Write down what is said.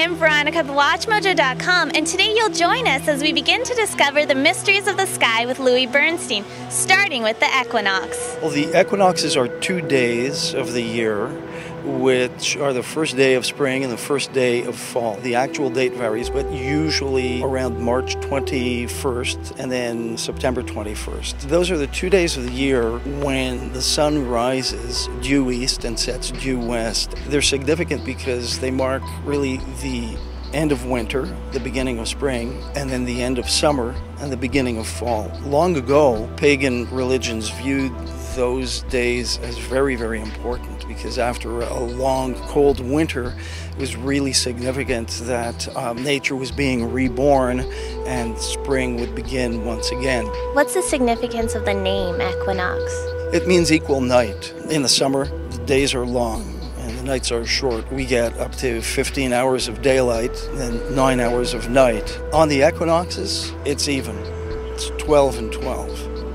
I'm Veronica, TheWatchMojo.com, and today you'll join us as we begin to discover the mysteries of the sky with Louis Bernstein, starting with the equinox. Well, the equinoxes are two days of the year, which are the first day of spring and the first day of fall. The actual date varies, but usually around March 21st and then September 21st. Those are the two days of the year when the sun rises due east and sets due west. They're significant because they mark really the end of winter, the beginning of spring, and then the end of summer and the beginning of fall. Long ago, pagan religions viewed those days as very, very important because after a long, cold winter, it was really significant that um, nature was being reborn and spring would begin once again. What's the significance of the name equinox? It means equal night. In the summer, the days are long the nights are short. We get up to 15 hours of daylight and 9 hours of night. On the equinoxes, it's even. It's 12 and 12.